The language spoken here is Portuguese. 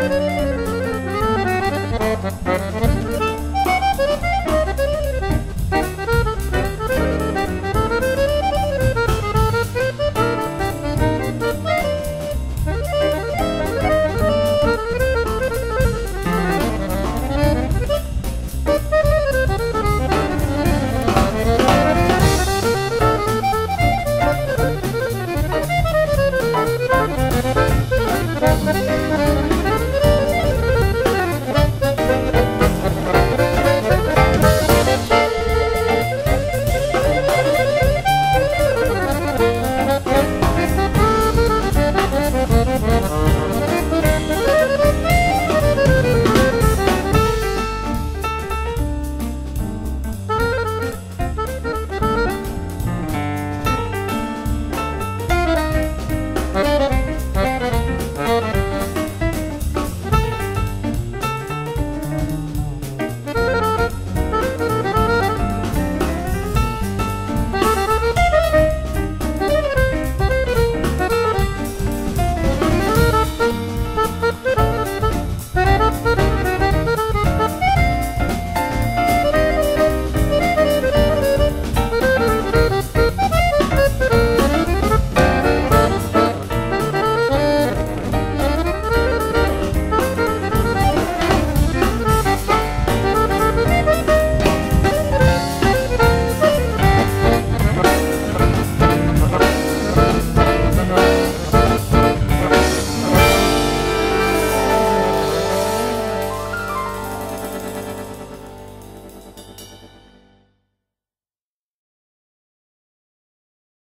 Música